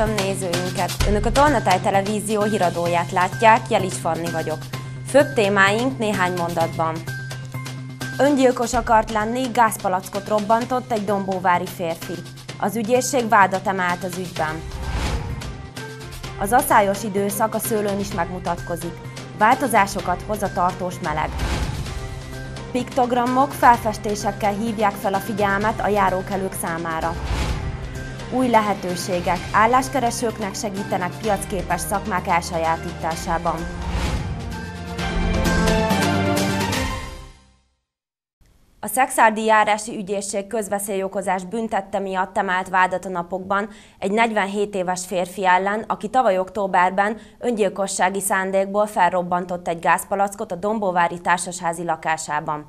Köszöntöm nézőinket! Önök a Tolnatáj Televízió híradóját látják, Jelis Fanni vagyok. Főbb témáink néhány mondatban. Öngyilkos akart lenni, gázpalackot robbantott egy dombóvári férfi. Az ügyészség vádat emelt az ügyben. Az aszályos időszak a szőlőn is megmutatkozik. Változásokat hoz a tartós meleg. Piktogramok felfestésekkel hívják fel a figyelmet a járókelők számára. Új lehetőségek álláskeresőknek segítenek piacképes szakmák elsajátításában. A Szexárdi járási ügyészség közveszélyokozás büntette miatt emelt vádat a napokban egy 47 éves férfi ellen, aki tavaly októberben öngyilkossági szándékból felrobbantott egy gázpalackot a Dombóvári társasházi lakásában.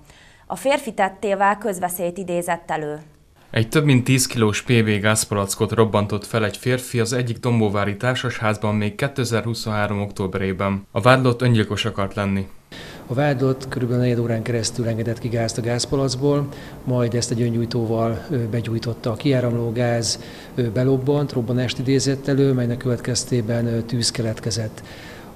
A férfi tettével közveszélyt idézett elő. Egy több mint 10 kilós PV gázpalackot robbantott fel egy férfi az egyik dombóvári társasházban még 2023. októberében. A vádlott öngyilkos akart lenni. A vádlott kb. 4 órán keresztül engedett ki gázt a gázpalacból, majd ezt egy öngyújtóval begyújtotta. A kiáramló gáz belobbant, robbanást idézett elő, melynek következtében tűz keletkezett.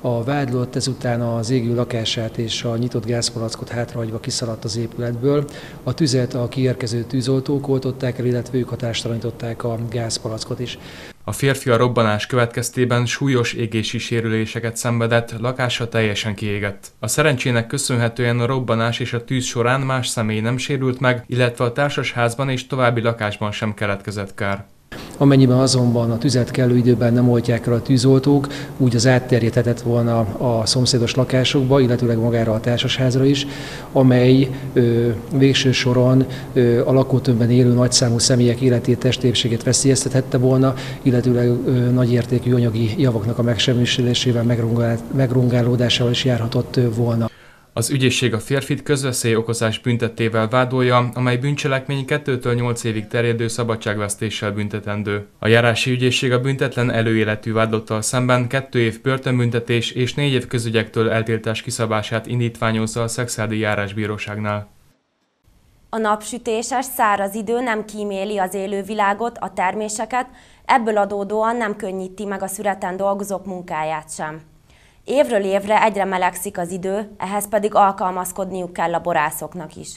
A vádlott ezután az égő lakását és a nyitott gázpalackot hátrahagyva kiszaladt az épületből. A tüzet a kiérkező tűzoltók oltották el, illetve ők hatástalanították a gázpalackot is. A férfi a robbanás következtében súlyos égési sérüléseket szenvedett, lakása teljesen kiégett. A szerencsének köszönhetően a robbanás és a tűz során más személy nem sérült meg, illetve a társasházban és további lakásban sem keletkezett kár. Amennyiben azonban a tüzet kellő időben nem oltják el a tűzoltók, úgy az átterjedhetett volna a szomszédos lakásokba, illetőleg magára a társasházra is, amely ö, végső soron ö, a lakótömbben élő nagyszámú személyek életét, testépségét veszélyeztethette volna, illetőleg ö, nagyértékű anyagi javaknak a megsemmisülésével, megrongálódásával is járhatott volna. Az ügyészség a férfit közveszély okozás büntettével vádolja, amely bűncselekmény 2-től 8 évig terjedő szabadságvesztéssel büntetendő. A járási ügyészség a büntetlen előéletű vádlottal szemben 2 év börtönbüntetés és 4 év közügyektől eltiltás kiszabását indítványozza a Szexádi járásbíróságnál. A napsütéses, száraz idő nem kíméli az élővilágot, a terméseket, ebből adódóan nem könnyíti meg a szüreten dolgozók munkáját sem. Évről évre egyre melegszik az idő, ehhez pedig alkalmazkodniuk kell a borászoknak is.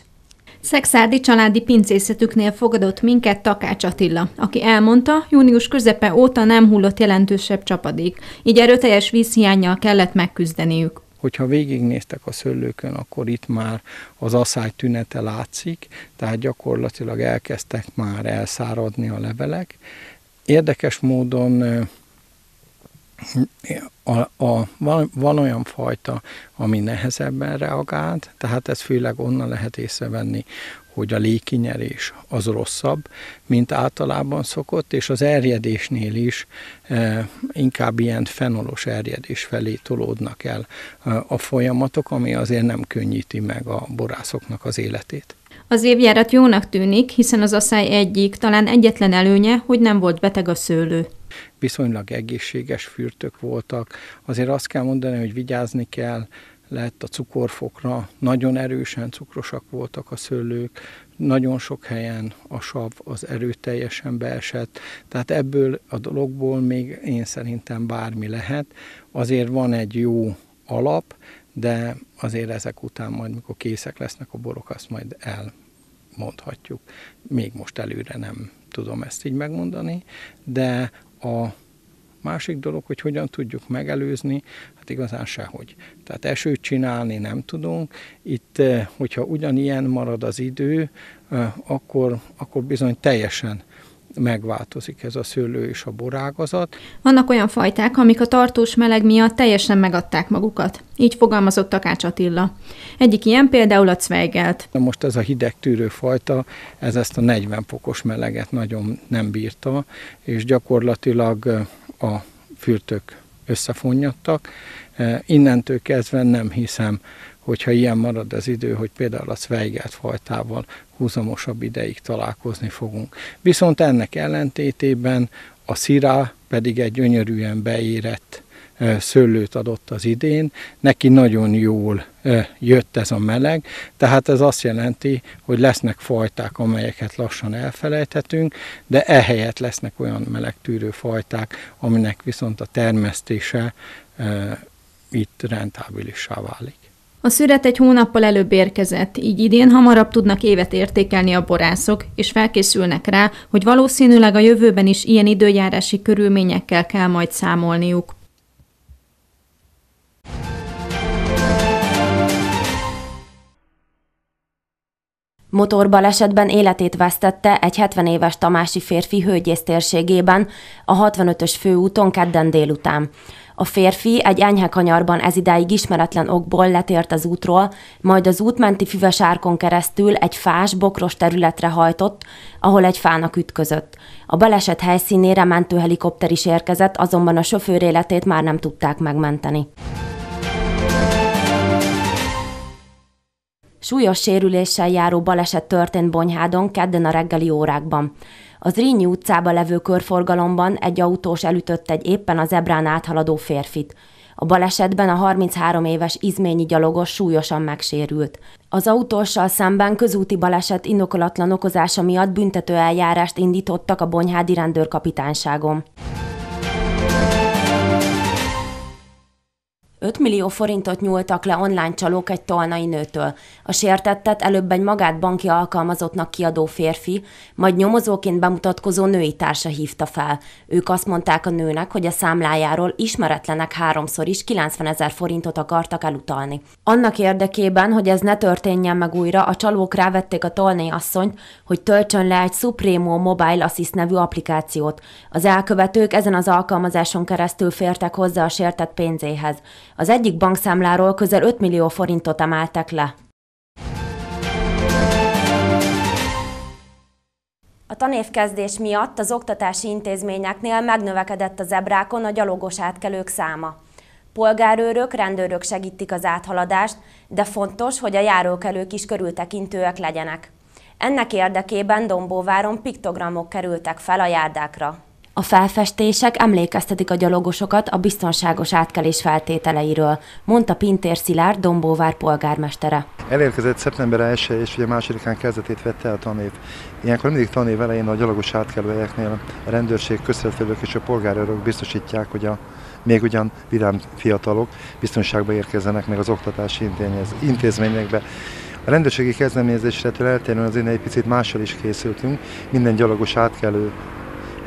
Szexádi családi pincészetüknél fogadott minket Takács Attila, aki elmondta, június közepe óta nem hullott jelentősebb csapadék, így erőteljes vízhiányjal kellett megküzdeniük. Hogyha végignéztek a szőlőkön, akkor itt már az asszály tünete látszik, tehát gyakorlatilag elkezdtek már elszáradni a levelek. Érdekes módon a, a, van, olyan fajta, ami nehezebben reagált, tehát ez főleg onnan lehet észrevenni, hogy a légkinyerés az rosszabb, mint általában szokott, és az erjedésnél is e, inkább ilyen fenolos erjedés felé tolódnak el e, a folyamatok, ami azért nem könnyíti meg a borászoknak az életét. Az évjárat jónak tűnik, hiszen az asszály egyik, talán egyetlen előnye, hogy nem volt beteg a szőlő viszonylag egészséges fürtök voltak. Azért azt kell mondani, hogy vigyázni kell, lett a cukorfokra, nagyon erősen cukrosak voltak a szőlők, nagyon sok helyen a sav az erőteljesen beesett, tehát ebből a dologból még én szerintem bármi lehet. Azért van egy jó alap, de azért ezek után majd, mikor készek lesznek a borok, azt majd elmondhatjuk. Még most előre nem tudom ezt így megmondani, de a másik dolog, hogy hogyan tudjuk megelőzni, hát igazán sehogy. Tehát esőt csinálni nem tudunk. Itt, eh, hogyha ugyanilyen marad az idő, eh, akkor, akkor bizony teljesen megváltozik ez a szőlő és a borágazat. Vannak olyan fajták, amik a tartós meleg miatt teljesen megadták magukat. Így fogalmazott Takács Attila. Egyik ilyen például a cvejgelt. Most ez a hideg tűrő fajta, ez ezt a 40 fokos meleget nagyon nem bírta, és gyakorlatilag a fürtök összefonyadtak. Innentől kezdve nem hiszem, hogyha ilyen marad az idő, hogy például a Zweigert fajtával húzamosabb ideig találkozni fogunk. Viszont ennek ellentétében a szirá pedig egy gyönyörűen beérett szőlőt adott az idén, neki nagyon jól jött ez a meleg, tehát ez azt jelenti, hogy lesznek fajták, amelyeket lassan elfelejthetünk, de ehelyett lesznek olyan melegtűrő fajták, aminek viszont a termesztése itt rentábilissá válik. A szüret egy hónappal előbb érkezett, így idén hamarabb tudnak évet értékelni a borászok, és felkészülnek rá, hogy valószínűleg a jövőben is ilyen időjárási körülményekkel kell majd számolniuk. Motorbalesetben életét vesztette egy 70 éves tamási férfi hölgyész térségében a 65-ös főúton kedden délután. A férfi egy enyhe kanyarban idáig ismeretlen okból letért az útról, majd az útmenti füves árkon keresztül egy fás, bokros területre hajtott, ahol egy fának ütközött. A baleset helyszínére mentőhelikopter is érkezett, azonban a sofőr életét már nem tudták megmenteni. Súlyos sérüléssel járó baleset történt Bonyhádon kedden a reggeli órákban. Az Rínyi utcába levő körforgalomban egy autós elütött egy éppen az ebrán áthaladó férfit. A balesetben a 33 éves izményi gyalogos súlyosan megsérült. Az autóssal szemben közúti baleset indokolatlan okozása miatt büntető eljárást indítottak a Bonyhádi rendőrkapitányságon. 5 millió forintot nyúltak le online csalók egy tolnai nőtől. A sértettet előbb egy magát banki alkalmazottnak kiadó férfi, majd nyomozóként bemutatkozó női társa hívta fel. Ők azt mondták a nőnek, hogy a számlájáról ismeretlenek háromszor is 90 ezer forintot akartak elutalni. Annak érdekében, hogy ez ne történjen meg újra, a csalók rávették a tolnai asszonyt, hogy töltsön le egy Supremo Mobile Assist nevű applikációt. Az elkövetők ezen az alkalmazáson keresztül fértek hozzá a sértett pénzéhez. Az egyik bankszámláról közel 5 millió forintot emeltek le. A tanévkezdés miatt az oktatási intézményeknél megnövekedett az ebrákon a gyalogos átkelők száma. Polgárőrök, rendőrök segítik az áthaladást, de fontos, hogy a járókelők is körültekintőek legyenek. Ennek érdekében Dombóváron piktogramok kerültek fel a járdákra. A felfestések emlékeztetik a gyalogosokat a biztonságos átkelés feltételeiről, mondta Pintér Szilárd, Dombóvár polgármestere. Elérkezett szeptember 1 és ugye másodikán kezdetét vette a tanév. Ilyenkor mindig tanév elején a gyalogos átkelőhelyeknél a rendőrség, közvetfelők és a polgárőrök biztosítják, hogy a még ugyan vidám fiatalok biztonságba érkezzenek meg az oktatási intézményekbe. A rendőrségi kezdeményezésre eltérően én egy picit mással is készültünk. Minden gyalogos átkelő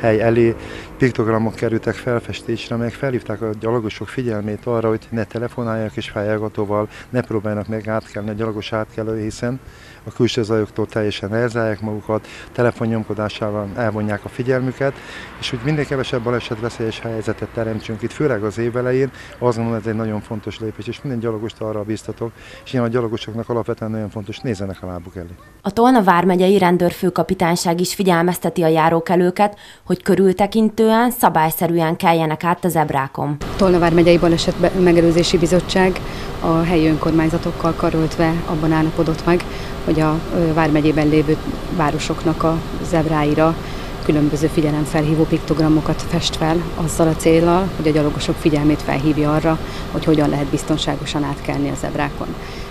hely elé piktogramok kerültek felfestésre, meg felhívták a gyalogosok figyelmét arra, hogy ne telefonálják és fejjelgatóval, ne próbálnak meg átkelni a gyalogos átkelő, hiszen a külső zajoktól teljesen elzálják magukat, telefonnyomkodásával elvonják a figyelmüket, és úgy minél kevesebb baleset veszélyes helyzetet teremtsünk itt, főleg az év elején, azt gondolom ez egy nagyon fontos lépés, és minden gyalogost arra biztatok, és én a gyalogosoknak alapvetően nagyon fontos, nézzenek a lábuk elé. A Tolna vármegyei rendőrfőkapitányság is figyelmezteti a járókelőket, hogy körültekintően, szabályszerűen keljenek át az ebrákon. Tolna vármegyei baleset megelőzési bizottság a helyi önkormányzatokkal karoltve abban állapodott meg, hogy a Vármegyében lévő városoknak a zebráira különböző figyelemfelhívó piktogramokat fest fel azzal a célral, hogy a gyalogosok figyelmét felhívja arra, hogy hogyan lehet biztonságosan átkelni a zebrákon.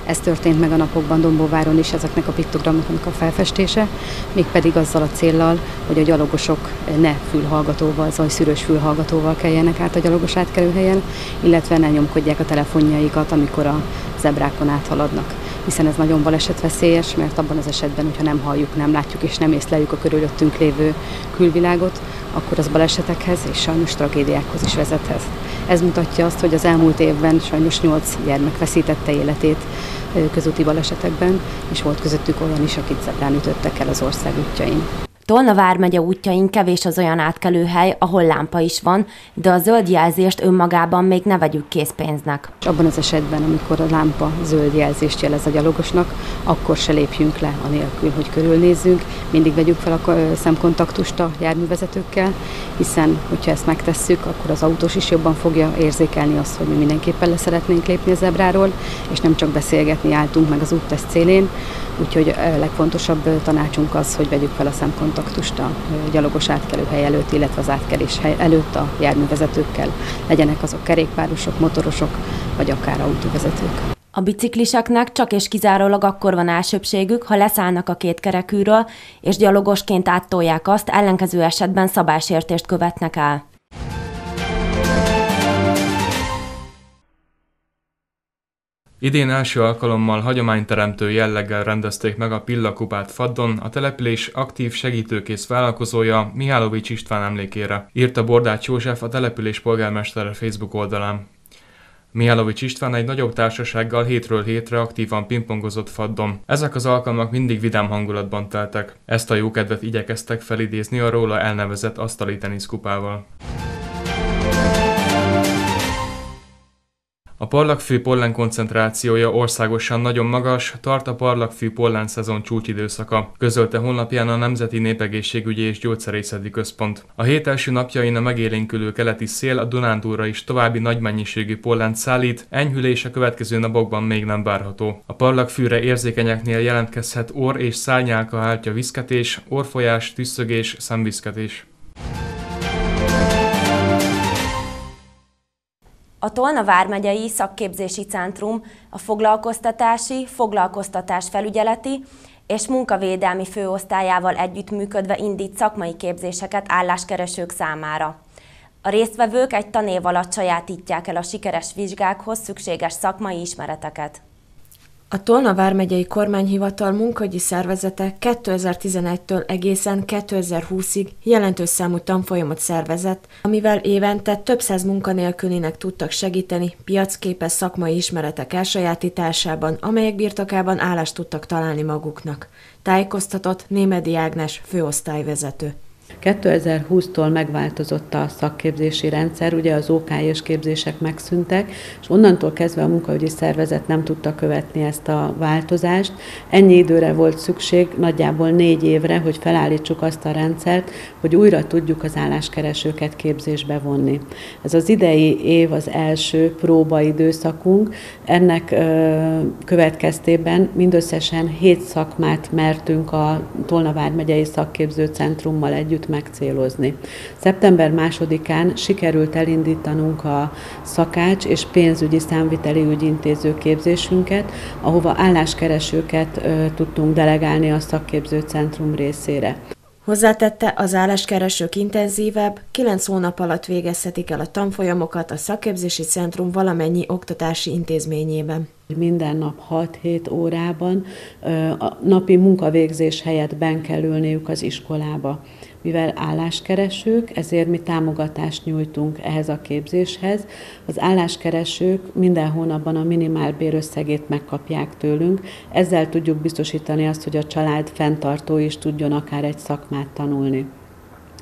Ez történt meg a napokban Dombóváron is ezeknek a piktogramoknak a felfestése, mégpedig azzal a céllal, hogy a gyalogosok ne fülhallgatóval, zajszűrős fülhallgatóval keljenek át a gyalogos átkelőhelyen, illetve ne nyomkodják a telefonjaikat, amikor a zebrákon áthaladnak hiszen ez nagyon balesetveszélyes, mert abban az esetben, hogyha nem halljuk, nem látjuk és nem észleljük a körülöttünk lévő külvilágot, akkor az balesetekhez és sajnos tragédiákhoz is vezethet. Ez mutatja azt, hogy az elmúlt évben sajnos 8 gyermek veszítette életét közúti balesetekben, és volt közöttük olyan is, akit zebrán ütöttek el az ország útjain. Tolna vármegye útjain kevés az olyan átkelőhely, ahol lámpa is van, de a zöld jelzést önmagában még ne vegyük készpénznek. Abban az esetben, amikor a lámpa zöld jelzést jelez a gyalogosnak, akkor se lépjünk le anélkül, hogy körülnézzünk. Mindig vegyük fel a szemkontaktust a járművezetőkkel, hiszen hogyha ezt megtesszük, akkor az autós is jobban fogja érzékelni azt, hogy mi mindenképpen le szeretnénk lépni az ebráról, és nem csak beszélgetni álltunk meg az úttesz célén, úgyhogy a legfontosabb tanácsunk az, hogy vegyük fel a szemkontaktust kontaktust a gyalogos átkelőhely előtt, illetve az átkelés hely előtt a járművezetőkkel, legyenek azok kerékpárosok, motorosok, vagy akár autóvezetők. A bicikliseknek csak és kizárólag akkor van elsőbségük, ha leszállnak a két kerekűről, és gyalogosként áttolják azt, ellenkező esetben szabásértést követnek el. Idén első alkalommal hagyományteremtő jelleggel rendezték meg a Pillakupát Faddon a település aktív segítőkész vállalkozója Mihálovics István emlékére, írta Bordács József a település polgármestere Facebook oldalán. Mihálovics István egy nagyobb társasággal hétről hétre aktívan pingpongozott Faddon. Ezek az alkalmak mindig vidám hangulatban teltek. Ezt a jókedvet igyekeztek felidézni a róla elnevezett asztali teniszkupával. A parlagfű pollen koncentrációja országosan nagyon magas, tart a parlagfű pollen szezon csúcsidőszaka, közölte honlapján a Nemzeti Népegészségügyi és Gyógyszerészeti Központ. A hét első napjain a megélénkülő keleti szél a Dunántúra is további nagy mennyiségű pollent szállít, enyhülés a következő napokban még nem várható. A parlagfűre érzékenyeknél jelentkezhet orr és szárnyálka hártya viszketés, orfolyás, tüsszögés, szemviszketés. A Tolna Vármegyei Szakképzési Centrum a foglalkoztatási, foglalkoztatás felügyeleti és munkavédelmi főosztályával együttműködve indít szakmai képzéseket álláskeresők számára. A résztvevők egy tanév alatt sajátítják el a sikeres vizsgákhoz szükséges szakmai ismereteket. A Tolna vármegyei kormányhivatal munkahogyi szervezete 2011-től egészen 2020-ig jelentős számú tanfolyamot szervezett, amivel évente több száz munkanélkülinek tudtak segíteni piacképes szakmai ismeretek elsajátításában, amelyek birtokában állást tudtak találni maguknak. Tájékoztatott Némedi Ágnes főosztályvezető. 2020-tól megváltozott a szakképzési rendszer, ugye az OK-s képzések megszűntek, és onnantól kezdve a munkaügyi szervezet nem tudta követni ezt a változást. Ennyi időre volt szükség, nagyjából négy évre, hogy felállítsuk azt a rendszert, hogy újra tudjuk az álláskeresőket képzésbe vonni. Ez az idei év az első próbaidőszakunk, ennek következtében mindösszesen hét szakmát mertünk a Tolna vármegyei szakképzőcentrummal együtt megcélozni. Szeptember másodikán sikerült elindítanunk a szakács és pénzügyi számviteli ügyintéző képzésünket, ahova álláskeresőket tudtunk delegálni a szakképzőcentrum részére. Hozzátette, az álláskeresők intenzívebb, 9 hónap alatt végezhetik el a tanfolyamokat a szakképzési centrum valamennyi oktatási intézményében. Minden nap 6-7 órában a napi munkavégzés helyett ben kell ülniük az iskolába mivel álláskeresők, ezért mi támogatást nyújtunk ehhez a képzéshez. Az álláskeresők minden hónapban a minimálbér összegét megkapják tőlünk, ezzel tudjuk biztosítani azt, hogy a család fenntartó is tudjon akár egy szakmát tanulni.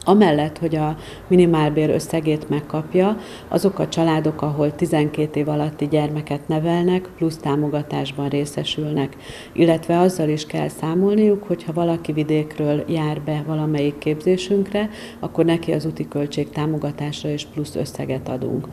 Amellett, hogy a minimálbér összegét megkapja, azok a családok, ahol 12 év alatti gyermeket nevelnek, plusz támogatásban részesülnek. Illetve azzal is kell számolniuk, hogy ha valaki vidékről jár be valamelyik képzésünkre, akkor neki az úti költség támogatásra is plusz összeget adunk.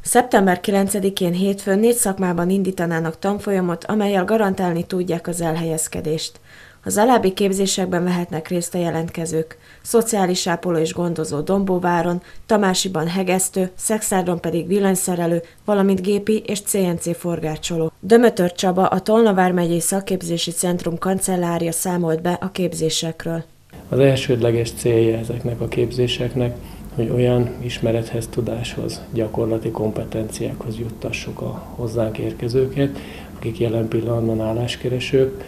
Szeptember 9-én hétfőn négy szakmában indítanának tanfolyamot, amelyel garantálni tudják az elhelyezkedést. Az alábbi képzésekben vehetnek részt a jelentkezők. Szociális ápoló és gondozó Dombóváron, Tamásiban hegesztő, Szexárdon pedig villanyszerelő, valamint gépi és CNC forgácsoló. Dömötör Csaba, a Tolnavár megyei szakképzési centrum kancellárja számolt be a képzésekről. Az elsődleges célja ezeknek a képzéseknek, hogy olyan ismerethez, tudáshoz, gyakorlati kompetenciákhoz juttassuk a hozzánk érkezőket, akik jelen pillanatban álláskeresők,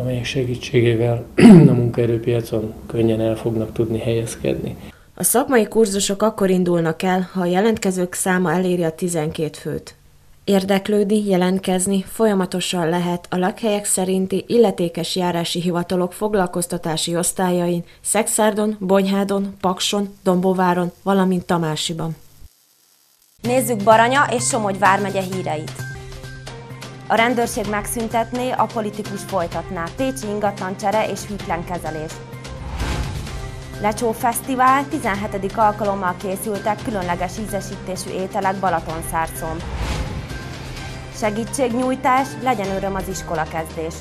amelyek segítségével a munkaerőpiacon könnyen el fognak tudni helyezkedni. A szakmai kurzusok akkor indulnak el, ha a jelentkezők száma eléri a 12 főt. Érdeklődni, jelentkezni folyamatosan lehet a lakhelyek szerinti illetékes járási hivatalok foglalkoztatási osztályain Szexárdon, Bonyhádon, Pakson, Dombováron, valamint Tamásiban. Nézzük Baranya és Somogy vármegye híreit. A rendőrség megszüntetné, a politikus folytatná. Pécsi ingatlancsere és hűtlen kezelés. Lecsó Fesztivál 17. alkalommal készültek különleges ízesítésű ételek Balatonszárszon. Segítségnyújtás, legyen öröm az iskola kezdés.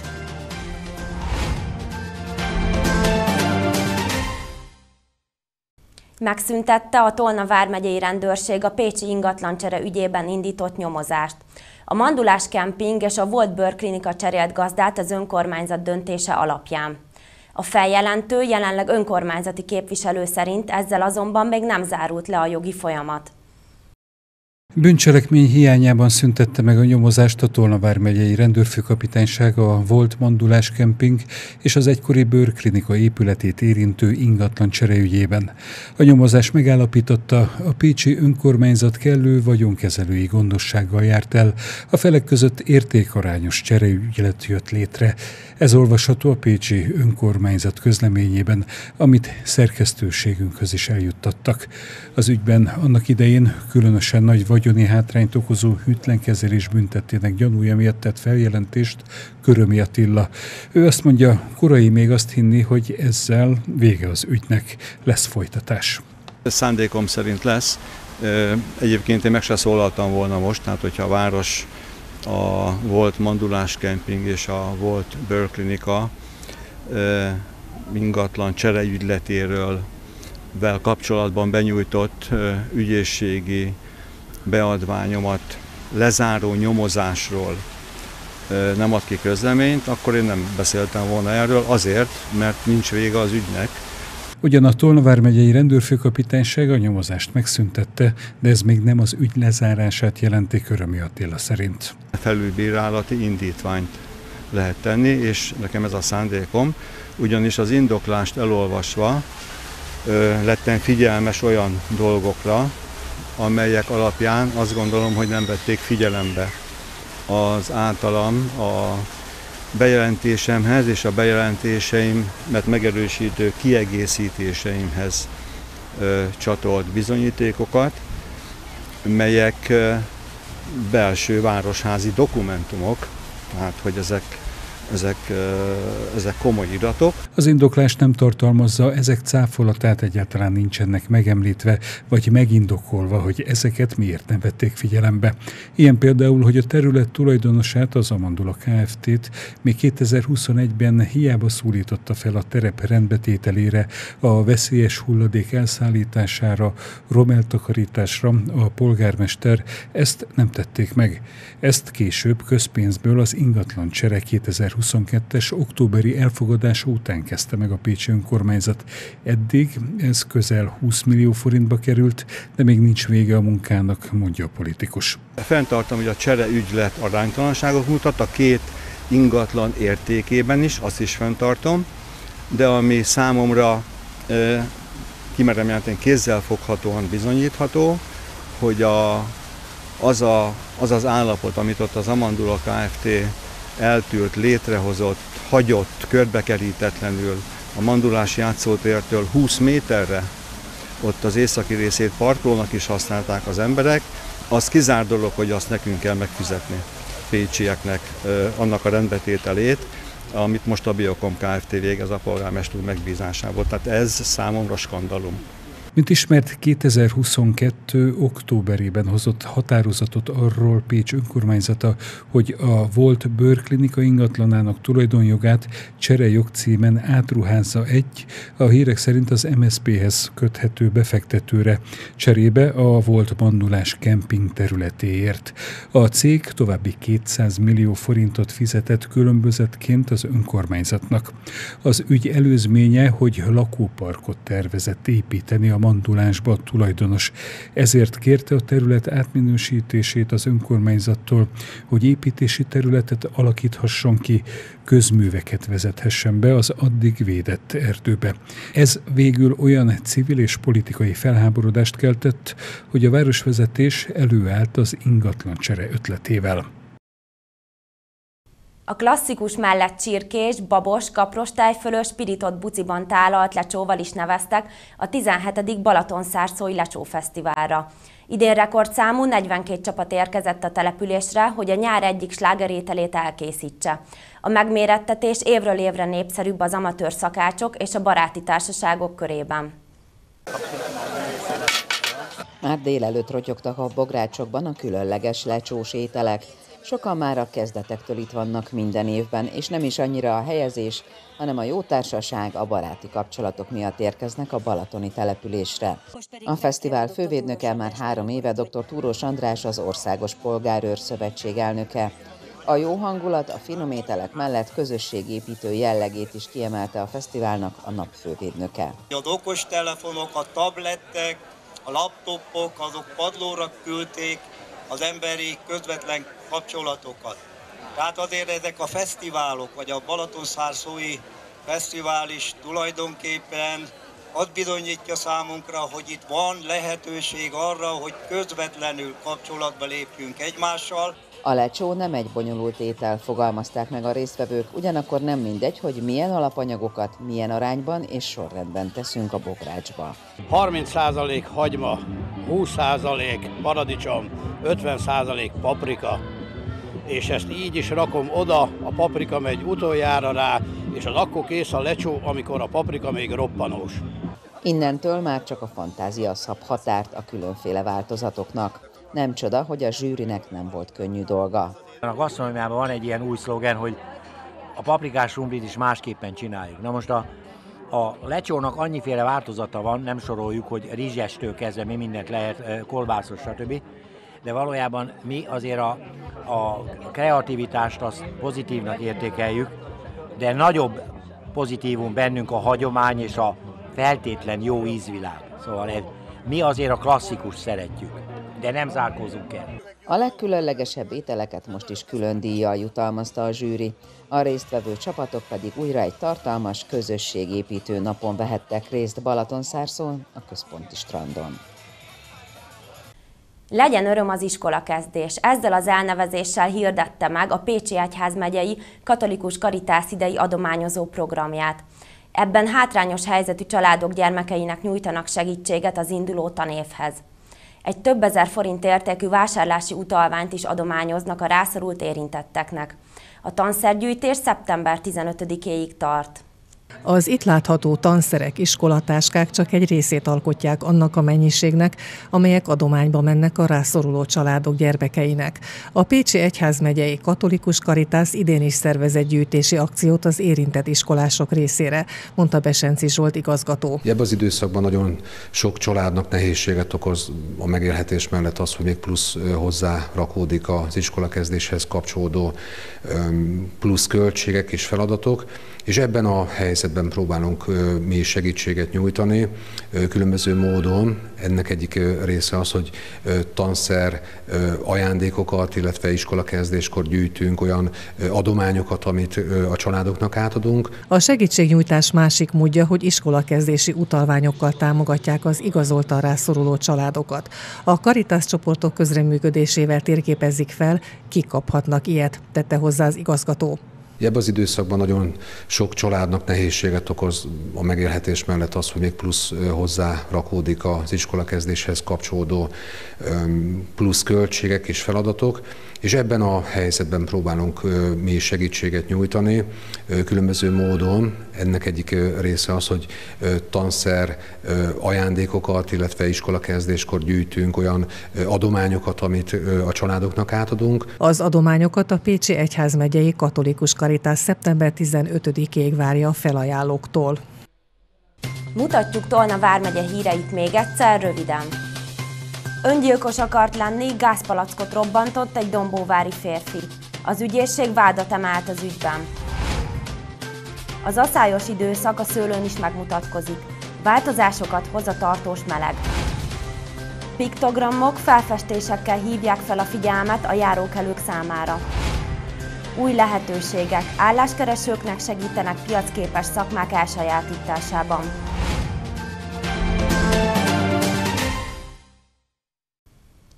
Megszüntette a Tolna vármegyei rendőrség a Pécsi ingatlancsere ügyében indított nyomozást. A Mandulás Camping és a Volt Bőrklinika cserélt gazdát az önkormányzat döntése alapján. A feljelentő jelenleg önkormányzati képviselő szerint ezzel azonban még nem zárult le a jogi folyamat. Bűncselekmény hiányában szüntette meg a nyomozást a Tolna megyei rendőrfőkapitánysága a Volt Mandulás Kemping és az egykori bőrklinika épületét érintő ingatlan csereügyében. A nyomozás megállapította, a Pécsi önkormányzat kellő vagyonkezelői gondossággal járt el, a felek között értékarányos csereügylet jött létre. Ez olvasható a Pécsi önkormányzat közleményében, amit szerkesztőségünkhöz is eljuttattak. Az ügyben annak idején különösen nagy vagy vagyoni hátrányt okozó hűtlenkezelés büntettének gyanúja miatt tett feljelentést Körömi Attila. Ő azt mondja, korai még azt hinni, hogy ezzel vége az ügynek, lesz folytatás. Szándékom szerint lesz. Egyébként én meg se szólaltam volna most, tehát hogyha a város a volt Mandulás Camping és a volt Bőrklinika ingatlan csereügyletéről vel kapcsolatban benyújtott ügyészségi beadványomat lezáró nyomozásról nem ad ki közleményt, akkor én nem beszéltem volna erről azért, mert nincs vége az ügynek. Ugyan a Tolnavár megyei rendőrfőkapitányság a nyomozást megszüntette, de ez még nem az ügy lezárását jelenti Körömi Attila szerint. Felülbírálati indítványt lehet tenni, és nekem ez a szándékom, ugyanis az indoklást elolvasva ö, lettem figyelmes olyan dolgokra, amelyek alapján azt gondolom, hogy nem vették figyelembe az általam a bejelentésemhez és a bejelentéseimet megerősítő kiegészítéseimhez ö, csatolt bizonyítékokat, melyek ö, belső városházi dokumentumok, tehát hogy ezek ezek, ezek komoly iratok. Az indoklás nem tartalmazza, ezek cáfolatát egyáltalán nincsenek megemlítve, vagy megindokolva, hogy ezeket miért nem vették figyelembe. Ilyen például, hogy a terület tulajdonosát, az Amandula Kft-t még 2021-ben hiába szólította fel a terep rendbetételére, a veszélyes hulladék elszállítására, romeltakarításra a polgármester, ezt nem tették meg. Ezt később közpénzből az ingatlan csere 2020 2022-es októberi elfogadása után kezdte meg a Pécsi önkormányzat. Eddig ez közel 20 millió forintba került, de még nincs vége a munkának, mondja a politikus. Fentartom, hogy a csere ügylet aránytalanságot mutat a két ingatlan értékében is, azt is fenntartom, de ami számomra kimerem jelenteni kézzelfoghatóan bizonyítható, hogy a, az, a, az az állapot, amit ott az Amandula Kft eltűrt, létrehozott, hagyott, körbekerítetlenül a mandulás játszótértől 20 méterre, ott az északi részét parkolónak is használták az emberek, az kizár dolog, hogy azt nekünk kell megfizetni pécsieknek annak a rendbetételét, amit most a Biokom Kft. végez a polgármester megbízásából. Tehát ez számomra skandalum. Mint ismert, 2022. októberében hozott határozatot arról Pécs önkormányzata, hogy a volt bőrklinika ingatlanának tulajdonjogát címen átruházza egy, a hírek szerint az MSZP-hez köthető befektetőre, cserébe a volt mandulás kemping területéért. A cég további 200 millió forintot fizetett különbözetként az önkormányzatnak. Az ügy előzménye, hogy lakóparkot tervezett építeni a mandulásba tulajdonos. Ezért kérte a terület átminősítését az önkormányzattól, hogy építési területet alakíthasson ki, közműveket vezethessen be az addig védett erdőbe. Ez végül olyan civil és politikai felháborodást keltett, hogy a városvezetés előállt az ingatlancsere ötletével. A klasszikus mellett csirkés, babos, kaprostájfölös, spiritot buciban tálalt lecsóval is neveztek a 17. Balatonszárszói Lecsó Fesztiválra. Idén rekordszámú 42 csapat érkezett a településre, hogy a nyár egyik slágerételét elkészítse. A megmérettetés évről évre népszerűbb az amatőr szakácsok és a baráti társaságok körében. Már délelőtt rotyogtak a bográcsokban a különleges lecsós ételek. Sokan már a kezdetektől itt vannak minden évben, és nem is annyira a helyezés, hanem a jó társaság, a baráti kapcsolatok miatt érkeznek a balatoni településre. A fesztivál fővédnöke már három éve dr. Túrós András az Országos Polgárőr Szövetség elnöke. A jó hangulat a finom ételek mellett közösségépítő jellegét is kiemelte a fesztiválnak a napfővédnöke. Az okos telefonok, a tablettek, a laptopok, azok padlóra küldték az emberi közvetlen kapcsolatokat. Tehát azért ezek a fesztiválok, vagy a Balatonszárszói Fesztivál is tulajdonképpen azt bizonyítja számunkra, hogy itt van lehetőség arra, hogy közvetlenül kapcsolatba lépjünk egymással. A lecsó nem egy bonyolult étel, fogalmazták meg a résztvevők, ugyanakkor nem mindegy, hogy milyen alapanyagokat, milyen arányban és sorrendben teszünk a bográcsba. 30% hagyma, 20% paradicsom, 50% paprika, és ezt így is rakom oda, a paprika megy utoljára rá, és az akkor kész a lecsó, amikor a paprika még roppanós. Innentől már csak a fantázia szab határt a különféle változatoknak. Nem csoda, hogy a zsűrinek nem volt könnyű dolga. A gasztronómiában van egy ilyen új szlogen, hogy a paprikás rumblit is másképpen csináljuk. Na most a, a lecsónak annyiféle változata van, nem soroljuk, hogy rizsestől kezdve mi mindent lehet, kolbászos, stb. De valójában mi azért a, a kreativitást azt pozitívnak értékeljük, de nagyobb pozitívum bennünk a hagyomány és a feltétlen jó ízvilág. Szóval ez, mi azért a klasszikus szeretjük de nem zárkózunk el. A legkülönlegesebb ételeket most is külön díjjal jutalmazta a zsűri, a résztvevő csapatok pedig újra egy tartalmas közösségépítő napon vehettek részt Balatonszárszón, a központi strandon. Legyen öröm az iskola kezdés. Ezzel az elnevezéssel hirdette meg a Pécsi Egyház megyei katolikus karitász idei adományozó programját. Ebben hátrányos helyzetű családok gyermekeinek nyújtanak segítséget az induló tanévhez. Egy több ezer forint értékű vásárlási utalványt is adományoznak a rászorult érintetteknek. A tanszergyűjtés szeptember 15-éig tart. Az itt látható tanszerek, iskolatáskák csak egy részét alkotják annak a mennyiségnek, amelyek adományba mennek a rászoruló családok gyermekeinek. A Pécsi Egyházmegyei Katolikus Karitász idén is szervezett gyűjtési akciót az érintett iskolások részére, mondta Besenci Zsolt igazgató. Ebben az időszakban nagyon sok családnak nehézséget okoz a megélhetés mellett az, hogy még plusz hozzá rakódik az iskolakezdéshez kapcsolódó plusz költségek és feladatok és ebben a helyzetben próbálunk mi segítséget nyújtani különböző módon. Ennek egyik része az, hogy tanszer ajándékokat, illetve iskolakezdéskor gyűjtünk olyan adományokat, amit a családoknak átadunk. A segítségnyújtás másik módja, hogy iskolakezdési utalványokkal támogatják az igazoltan rászoruló családokat. A Caritas csoportok közreműködésével térképezik fel, kik kaphatnak ilyet, tette hozzá az igazgató. Ebben az időszakban nagyon sok családnak nehézséget okoz a megélhetés mellett az, hogy még plusz hozzá rakódik az iskolakezdéshez kapcsolódó plusz költségek és feladatok, és ebben a helyzetben próbálunk mi segítséget nyújtani különböző módon. Ennek egyik része az, hogy tanszer ajándékokat, illetve iskolakezdéskor gyűjtünk olyan adományokat, amit a családoknak átadunk. Az adományokat a Pécsi Egyházmegyei Katolikus Karitás szeptember 15-ig várja a felajánlóktól. Mutatjuk Tolna vármegye híreit még egyszer röviden. Öngyilkos akart lenni, gázpalackot robbantott egy dombóvári férfi. Az ügyészség vádat emelt az ügyben. Az aszályos időszak a szőlőn is megmutatkozik. Változásokat hoz a tartós meleg. Piktogramok felfestésekkel hívják fel a figyelmet a járókelők számára. Új lehetőségek álláskeresőknek segítenek piacképes szakmák elsajátításában.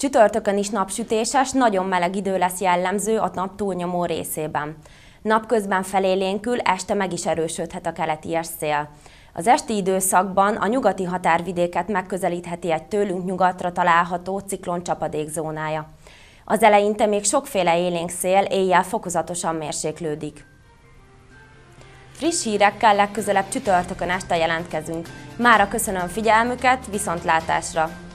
Csütörtökön is napsütéses, nagyon meleg idő lesz jellemző a nap túlnyomó részében. Napközben felélénkül, este meg is erősödhet a keleti szél. Az esti időszakban a nyugati határvidéket megközelítheti egy tőlünk nyugatra található ciklon csapadékzónája. Az eleinte még sokféle élénk szél, éjjel fokozatosan mérséklődik. Friss hírekkel legközelebb csütörtökön este jelentkezünk. Mára köszönöm figyelmüket, viszontlátásra!